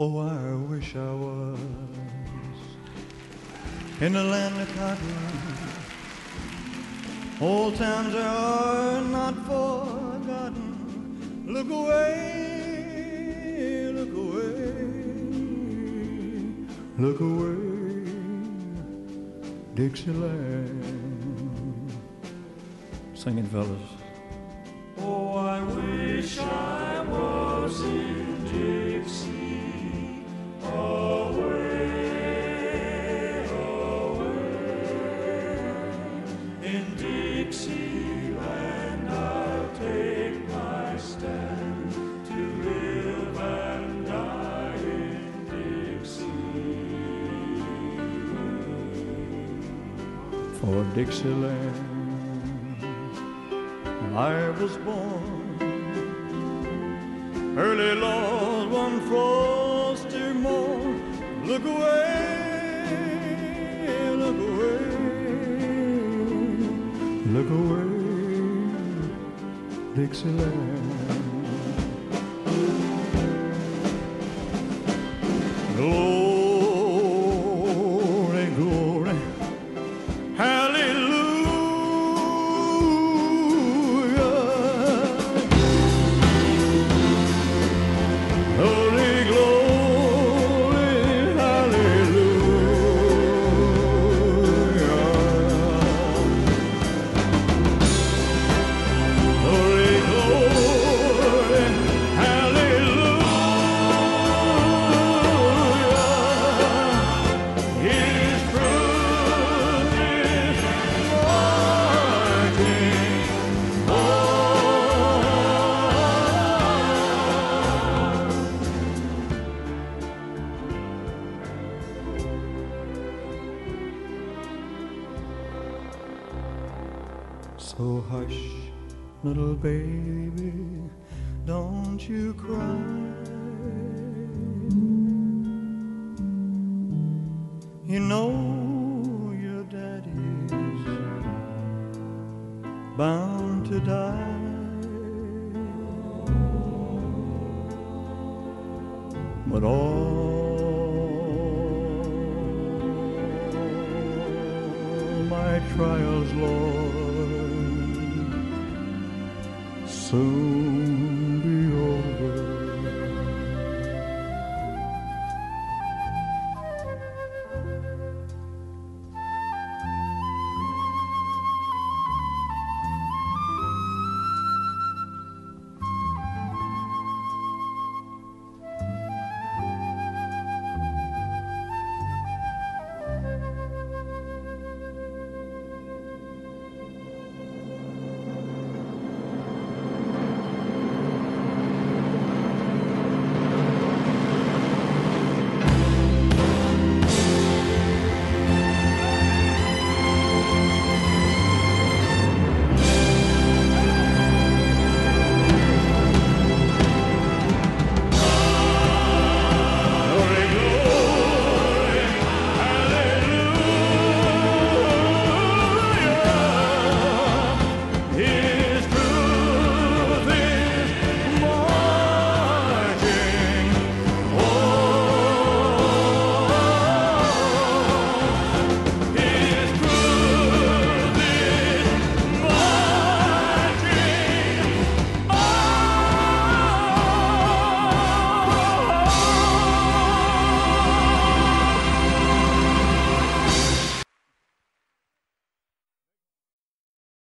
Oh, I wish I was in the land of cotton. Old times are not forgotten. Look away, look away, look away, Dixieland. Singing fellas. Oh, I wish I was in Dixie, away, away. In Dixieland I'll take my stand to live and die in Dixie. for Dixieland. I was born early, Lord, one frosty morn. Look away, look away, look away, Dixieland. So hush, little baby, don't you cry. You know your daddy's bound to die. But all my trials, Lord, soon